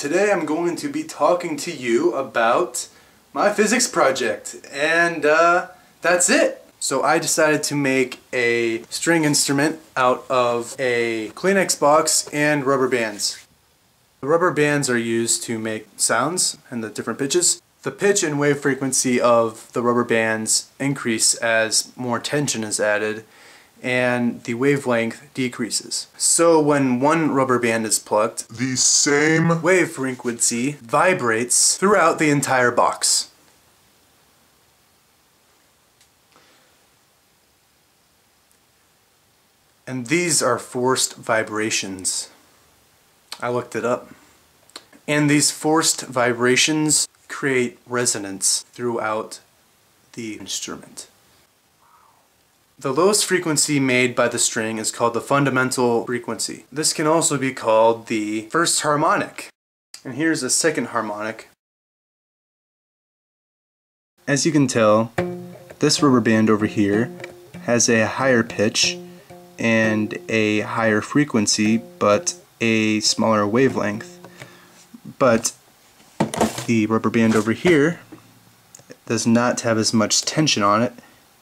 today I'm going to be talking to you about my physics project and uh, that's it. So I decided to make a string instrument out of a Kleenex box and rubber bands. The rubber bands are used to make sounds and the different pitches. The pitch and wave frequency of the rubber bands increase as more tension is added and the wavelength decreases. So when one rubber band is plucked, the same wave frequency vibrates throughout the entire box. And these are forced vibrations. I looked it up. And these forced vibrations create resonance throughout the instrument. The lowest frequency made by the string is called the fundamental frequency. This can also be called the first harmonic. And here's a second harmonic. As you can tell, this rubber band over here has a higher pitch and a higher frequency, but a smaller wavelength. But the rubber band over here does not have as much tension on it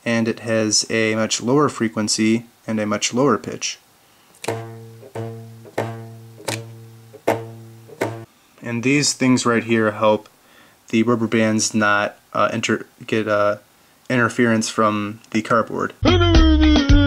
and it has a much lower frequency and a much lower pitch. And these things right here help the rubber bands not uh, enter, get uh, interference from the cardboard.